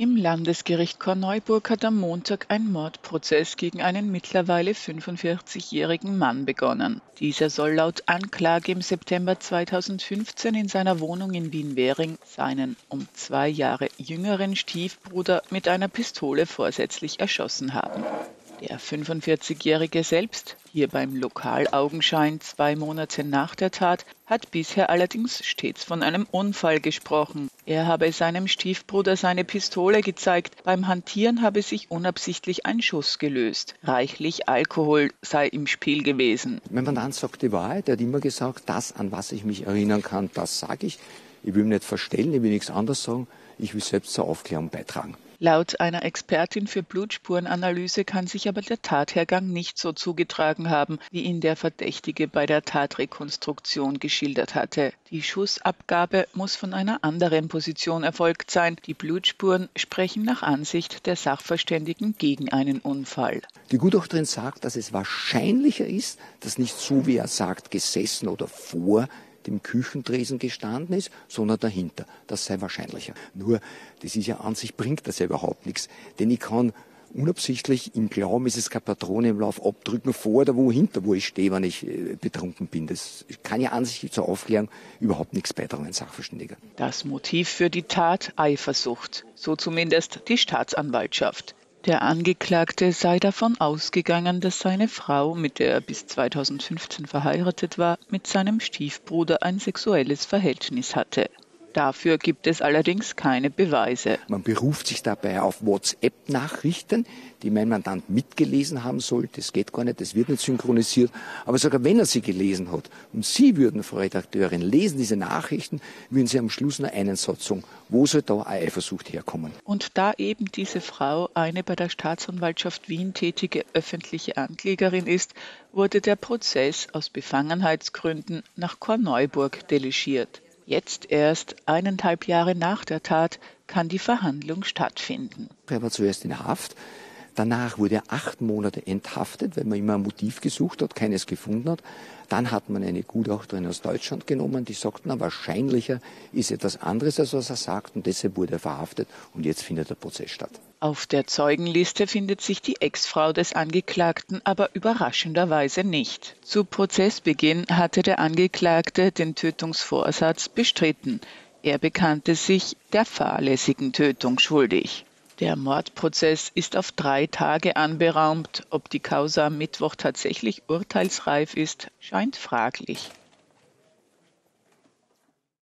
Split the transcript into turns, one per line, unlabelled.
Im Landesgericht Korneuburg hat am Montag ein Mordprozess gegen einen mittlerweile 45-jährigen Mann begonnen. Dieser soll laut Anklage im September 2015 in seiner Wohnung in Wien-Währing seinen um zwei Jahre jüngeren Stiefbruder mit einer Pistole vorsätzlich erschossen haben. Der 45-Jährige selbst, hier beim Lokalaugenschein zwei Monate nach der Tat, hat bisher allerdings stets von einem Unfall gesprochen. Er habe seinem Stiefbruder seine Pistole gezeigt, beim Hantieren habe sich unabsichtlich ein Schuss gelöst. Reichlich Alkohol sei im Spiel gewesen.
Mein Mandant sagt die Wahrheit, er hat immer gesagt, das, an was ich mich erinnern kann, das sage ich. Ich will mich nicht verstellen, ich will nichts anderes sagen, ich will selbst zur Aufklärung beitragen.
Laut einer Expertin für Blutspurenanalyse kann sich aber der Tathergang nicht so zugetragen haben, wie ihn der Verdächtige bei der Tatrekonstruktion geschildert hatte. Die Schussabgabe muss von einer anderen Position erfolgt sein. Die Blutspuren sprechen nach Ansicht der Sachverständigen gegen einen Unfall.
Die Gutachterin sagt, dass es wahrscheinlicher ist, dass nicht so wie er sagt, gesessen oder vor dem Küchentresen gestanden ist, sondern dahinter. Das sei wahrscheinlicher. Nur, das ist ja an sich bringt das ja überhaupt nichts. Denn ich kann unabsichtlich im Glauben, ist es keine Patrone im Lauf abdrücken, vor oder wohinter, wo ich stehe, wenn ich äh, betrunken bin. Das kann ja an sich zur Aufklärung überhaupt nichts beitragen, Sachverständiger.
Das Motiv für die Tat Eifersucht, so zumindest die Staatsanwaltschaft. Der Angeklagte sei davon ausgegangen, dass seine Frau, mit der er bis 2015 verheiratet war, mit seinem Stiefbruder ein sexuelles Verhältnis hatte. Dafür gibt es allerdings keine Beweise.
Man beruft sich dabei auf WhatsApp-Nachrichten, die mein Mandant mitgelesen haben soll. Das geht gar nicht, das wird nicht synchronisiert. Aber sogar wenn er sie gelesen hat und Sie würden, Frau Redakteurin, lesen diese Nachrichten, würden Sie am Schluss nur einen Satz sagen. Wo soll da eine Eifersucht herkommen?
Und da eben diese Frau eine bei der Staatsanwaltschaft Wien tätige öffentliche Anklägerin ist, wurde der Prozess aus Befangenheitsgründen nach Korneuburg delegiert. Jetzt erst, eineinhalb Jahre nach der Tat, kann die Verhandlung stattfinden.
Er war zuerst in Haft. Danach wurde er acht Monate enthaftet, weil man immer ein Motiv gesucht hat, keines gefunden hat. Dann hat man eine Gutachterin aus Deutschland genommen, die sagt, na wahrscheinlicher ist etwas anderes, als was er sagt, und deshalb wurde er verhaftet und jetzt findet der Prozess statt.
Auf der Zeugenliste findet sich die Ex-Frau des Angeklagten aber überraschenderweise nicht. Zu Prozessbeginn hatte der Angeklagte den Tötungsvorsatz bestritten. Er bekannte sich der fahrlässigen Tötung schuldig. Der Mordprozess ist auf drei Tage anberaumt. Ob die Causa am Mittwoch tatsächlich urteilsreif ist, scheint fraglich.